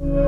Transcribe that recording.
you